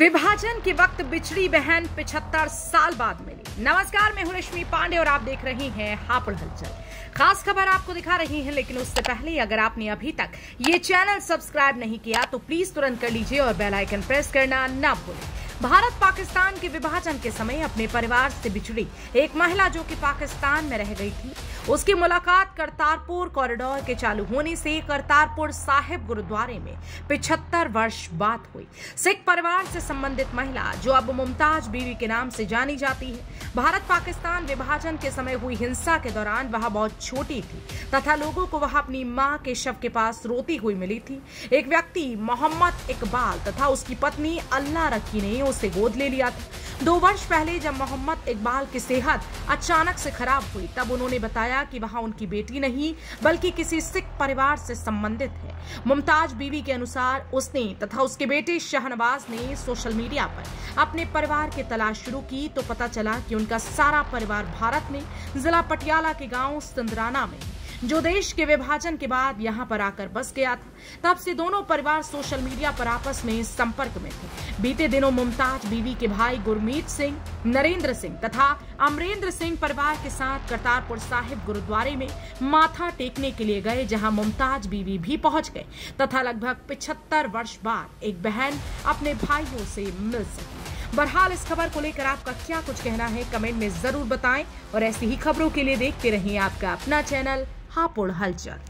विभाजन के वक्त बिछड़ी बहन पिछहत्तर साल बाद मिली। नमस्कार, मैं हूँ रश्मि पांडे और आप देख रही हैं हापुड़ हलचल। खास खबर आपको दिखा रही है, लेकिन उससे पहले अगर आपने अभी तक ये चैनल सब्सक्राइब नहीं किया तो प्लीज़ तुरंत कर लीजिए और बेल आइकन प्रेस करना ना भूलें। भारत पाकिस्तान के विभाजन के समय अपने परिवार से बिछड़ी एक महिला जो कि पाकिस्तान में रह गई थी। उसकी मुलाकात करतारपुर कॉरिडोर के चालू होने से करतारपुर साहिब गुरुद्वारे में पिछहत्तर वर्ष बाद हुई। सिख परिवार से संबंधित महिला जो अब मुमताज़ बीवी के नाम से जानी जाती है भारत पाकिस्तान विभाजन के समय हुई हिंसा के दौरान वह बहुत छोटी थी। तथा लोगों को वह अपनी माँ के शव के पास रोती हुई मिली थी। एक व्यक्ति, मोहम्मद इकबाल, तथा उसकी पत्नी अल्लाह रखी ने उसे गोद ले लिया था। दो वर्ष पहले जब मोहम्मद इकबाल की सेहत अचानक से खराब हुई, तब उन्होंने बताया कि वह उनकी बेटी नहीं, बल्कि किसी सिख परिवार से संबंधित है। मुमताज़ बीवी के अनुसार उसने तथा उसके बेटे शहनवाज ने सोशल मीडिया पर अपने परिवार की तलाश शुरू की तो पता चला कि उनका सारा परिवार भारत में, जिला पटियाला के गाँव सिंदराना में जो देश के विभाजन के बाद यहाँ पर आकर बस गया था, तब से दोनों परिवार सोशल मीडिया पर आपस में संपर्क में थे। बीते दिनों मुमताज़ बीवी के भाई गुरमीत सिंह, नरेंद्र सिंह तथा अमरेंद्र सिंह परिवार के साथ करतारपुर साहिब गुरुद्वारे में माथा टेकने के लिए गए, जहाँ मुमताज़ बीवी भी पहुँच गए, तथा लगभग पिछहत्तर वर्ष बाद एक बहन अपने भाइयों से मिल सकी। बहरहाल, इस खबर को लेकर आपका क्या कुछ कहना है, कमेंट में ज़रूर बताएँ, और ऐसी ही खबरों के लिए देखते रहिए आपका अपना चैनल हापुड़ हलचल.